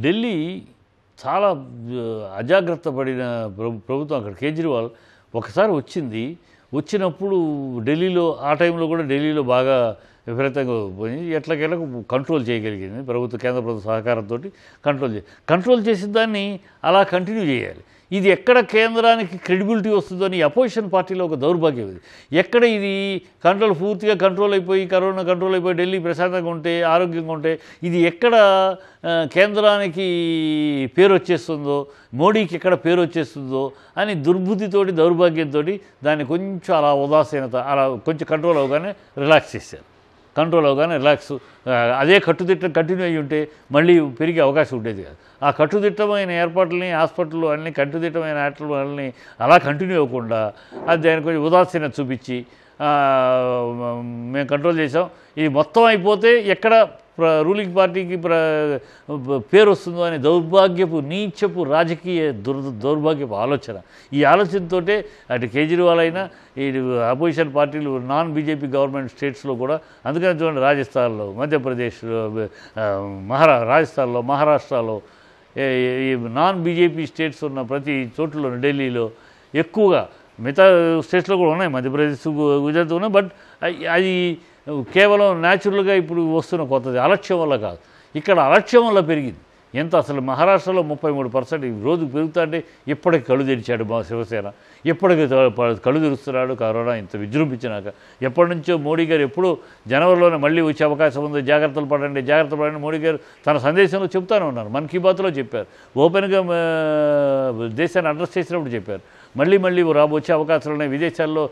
ఢిల్లీ చాలా అజాగ్రత్త పడిన ప్రభుత్వం అక్కడ. కేజ్రీవాల్ ఒకసారి వచ్చింది. వచ్చినప్పుడు ఢిల్లీలో ఆ టైంలో కూడా ఢిల్లీలో బాగా విపరీతంగా పోయింది ఎట్లకెళ్ళకు కంట్రోల్ చేయగలిగింది. ప్రభుత్వ కేంద్ర ప్రభుత్వ సహకారంతో కంట్రోల్ చే కంట్రోల్ చేసిన దాన్ని అలా కంటిన్యూ చేయాలి. ఇది ఎక్కడ కేంద్రానికి క్రెడిబిలిటీ వస్తుందో అని అపోజిషన్ పార్టీలో ఒక దౌర్భాగ్యం ఇది. ఎక్కడ ఇది కంట్రోల్ పూర్తిగా కంట్రోల్ అయిపోయి కరోనా కంట్రోల్ అయిపోయి ఢిల్లీ ప్రశాంతంగా ఉంటే ఆరోగ్యంగా ఉంటే ఇది ఎక్కడ కేంద్రానికి పేరు వచ్చేస్తుందో మోడీకి ఎక్కడ పేరు వచ్చేస్తుందో అని దుర్బుద్ధితోటి దౌర్భాగ్యంతో దాన్ని కొంచెం అలా ఉదాసీనత అలా కొంచెం కంట్రోల్ అవగానే రిలాక్స్ చేశారు. కంట్రోల్ అవగానే రిలాక్స్ అదే కట్టుదిట్టం కంటిన్యూ అయ్యి ఉంటే మళ్ళీ పెరిగే అవకాశం ఉండేది కాదు. ఆ కట్టుదిట్టమైన ఏర్పాట్లని హాస్పిటల్ అన్ని కట్టుదిట్టమైన వాళ్ళని అలా కంటిన్యూ అవ్వకుండా అది దాని కొంచెం ఉదాసీనత చూపించి మేము కంట్రోల్ చేసాం ఇది మొత్తం అయిపోతే ఎక్కడ రూలింగ్ పార్టీకి ప్ర పేరు వస్తుందో అనే దౌర్భాగ్యపు నీచపు రాజకీయ దుర్ దౌర్భాగ్యపు ఆలోచన. ఈ ఆలోచనతోటే అటు కేజ్రీవాల్ అయినా ఈ అపోజిషన్ పార్టీలు నాన్ బీజేపీ గవర్నమెంట్ స్టేట్స్లో కూడా అందుకని చూడండి రాజస్థాన్లో మధ్యప్రదేశ్లో మహారా రాజస్థాన్లో మహారాష్ట్రలో ఈ నాన్ బీజేపీ స్టేట్స్ ఉన్న ప్రతి చోట్లలో ఢిల్లీలో ఎక్కువగా మిగతా స్టేట్స్లో కూడా ఉన్నాయి. మధ్యప్రదేశ్ గుజరాత్ ఉన్నాయి. బట్ అది కేవలం న్యాచురల్గా ఇప్పుడు వస్తున్న కొత్తది. అలక్ష్యం వల్ల కాదు. ఇక్కడ అలక్ష్యం వల్ల పెరిగింది. ఎంత అసలు మహారాష్ట్రలో ముప్పై మూడు పర్సెంట్ రోజు పెరుగుతుంటే ఇప్పటికి కళ్ళు తెరిచాడు మా శివసేన. ఎప్పటికి కళ్ళు తెరుస్తున్నాడు కరోనా ఇంత విజృంభించినాక. ఎప్పటి నుంచో మోడీ గారు ఎప్పుడూ జనవరిలోనే మళ్ళీ వచ్చే అవకాశం ఉంది. జాగ్రత్తలు పడండి జాగ్రత్త పడండి మోడీ గారు తన సందేశంలో చెప్తానే ఉన్నారు. మన్ కీ బాత్లో చెప్పారు. ఓపెన్గా దేశాన్ని అడ్రస్ చేసినప్పుడు చెప్పారు. మళ్ళీ మళ్ళీ రాబోచ్చే అవకాశాలు ఉన్నాయి విదేశాల్లో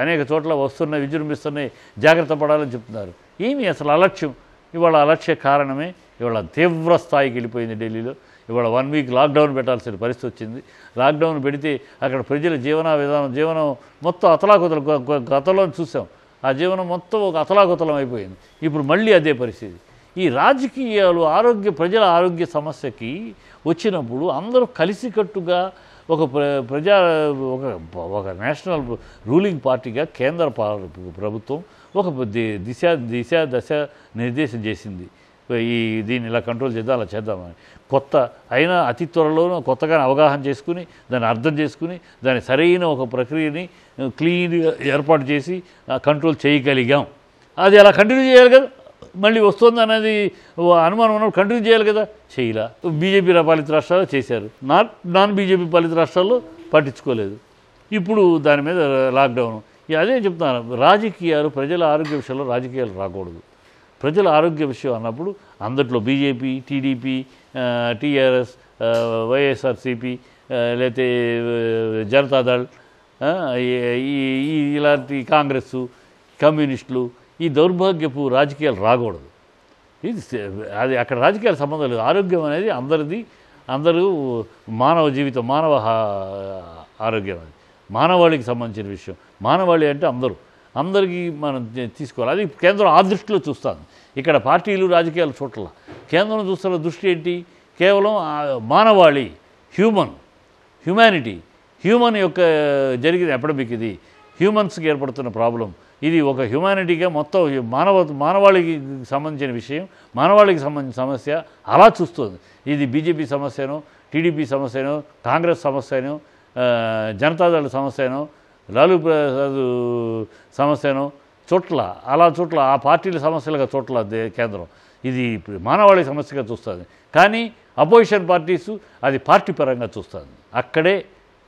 అనేక చోట్ల వస్తున్నాయి విజృంభిస్తున్నాయి. జాగ్రత్త పడాలని చెప్తున్నారు. ఏమి అసలు అలక్ష్యం? ఇవాళ అలక్ష్య కారణమే ఇవాళ తీవ్ర స్థాయికి వెళ్ళిపోయింది ఢిల్లీలో. ఇవాళ వన్ వీక్ లాక్డౌన్ పెట్టాల్సిన పరిస్థితి వచ్చింది. లాక్డౌన్ పెడితే అక్కడ ప్రజల జీవన విధానం జీవనం మొత్తం అతలాకుతలం గతంలో చూసాం. ఆ జీవనం మొత్తం ఒక అతలాకుతలం అయిపోయింది. ఇప్పుడు మళ్ళీ అదే పరిస్థితి. ఈ రాజకీయాలు ఆరోగ్య ప్రజల ఆరోగ్య సమస్యకి వచ్చినప్పుడు అందరూ కలిసికట్టుగా ఒక ప్ర ప్రజా ఒక ఒక నేషనల్ రూలింగ్ పార్టీగా కేంద్ర ప్రభుత్వం ఒక ది- దిశ దిశ దశ నిర్దేశం చేసింది. ఈ దీన్ని ఇలా కంట్రోల్ చేద్దాం అలా చేద్దామని కొత్త అయినా అతి త్వరలోనూ కొత్తగా అవగాహన చేసుకుని దాన్ని అర్థం చేసుకుని దాని సరైన ఒక ప్రక్రియని క్లీన్గా ఏర్పాటు చేసి కంట్రోల్ చేయగలిగాం. అది అలా కంటిన్యూ చేయాలి కదా. మళ్ళీ వస్తుంది అనేది అనుమానం ఉన్నప్పుడు కంటిన్యూ చేయాలి కదా. చేయలా. బీజేపీ పాలిత రాష్ట్రాలు చేశారు. నాన్ నాన్ బీజేపీ పాలిత రాష్ట్రాల్లో పట్టించుకోలేదు. ఇప్పుడు దాని మీద లాక్డౌన్. ఇక అదే చెప్తాను రాజకీయాలు ప్రజల ఆరోగ్య విషయంలో రాజకీయాలు రాకూడదు. ప్రజల ఆరోగ్య విషయం అన్నప్పుడు అందుట్లో బీజేపీ టీడీపీ టీఆర్ఎస్ వైఎస్ఆర్సీపీ లేకపోతే జనతాదళ్ ఈ- ఈ- ఇలాంటి కాంగ్రెస్ కమ్యూనిస్టులు ఈ దౌర్భాగ్యపు రాజకీయాలు రాకూడదు. ఇది అది అక్కడ రాజకీయాల సంబంధం లేదు. ఆరోగ్యం అనేది అందరిది అందరూ మానవ జీవితం మానవ ఆరోగ్యం అది. మానవాళికి సంబంధించిన విషయం. మానవాళి అంటే అందరూ. అందరికీ మనం తీసుకోవాలి. అది కేంద్రం ఆ దృష్టిలో చూస్తాను ఇక్కడ పార్టీలు రాజకీయాలు చూడాల కేంద్రం చూస్తున్న దృష్టి ఏంటి? కేవలం మానవాళి హ్యూమన్ హ్యుమానిటీ హ్యూమన్ యొక్క జరిగిన ఎపడమిక్ ఇది. హ్యూమన్స్కి ఏర్పడుతున్న ప్రాబ్లం ఇది ఒక హ్యుమానిటీగా మొత్తం మానవ మానవాళికి సంబంధించిన విషయం. మానవాళికి సంబంధించిన సమస్య అలా చూస్తుంది. ఇది బీజేపీ సమస్యను టీడీపీ సమస్యను కాంగ్రెస్ సమస్యను జనతాదళ సమస్యను లాలూ ప్రసాద్ సమస్యనో చోట్ల అలా చోట్ల ఆ పార్టీల సమస్యలుగా చోట్ల కేంద్రం. ఇది మానవాళి సమస్యగా చూస్తుంది. కానీ అపోజిషన్ పార్టీసు అది పార్టీ పరంగా చూస్తుంది. అక్కడే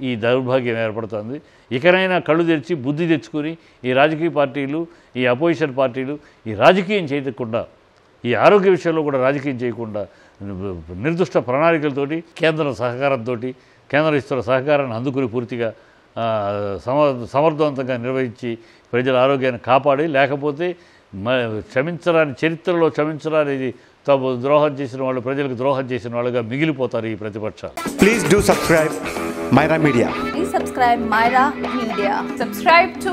ఈ దౌర్భాగ్యం ఏర్పడుతుంది. ఇకనైనా కళ్ళు తెరిచి బుద్ధి తెచ్చుకుని ఈ రాజకీయ పార్టీలు ఈ అపోజిషన్ పార్టీలు ఈ రాజకీయం చేయకుండా ఈ ఆరోగ్య విషయంలో కూడా రాజకీయం చేయకుండా నిర్దిష్ట ప్రణాళికలతోటి కేంద్ర సహకారంతో కేంద్రం ఇస్తున్న సహకారాన్ని అందుకుని పూర్తిగా సమ సమర్థవంతంగా నిర్వహించి ప్రజల ఆరోగ్యాన్ని కాపాడి లేకపోతే క్షమించరాని చరిత్రలో క్షమించరాని తమ ద్రోహం చేసిన వాళ్ళు ప్రజలకు ద్రోహం చేసిన వాళ్ళుగా మిగిలిపోతారు ఈ ప్రతిపక్షాలు Please do subscribe Myra Media. Please subscribe Myra Media. Subscribe to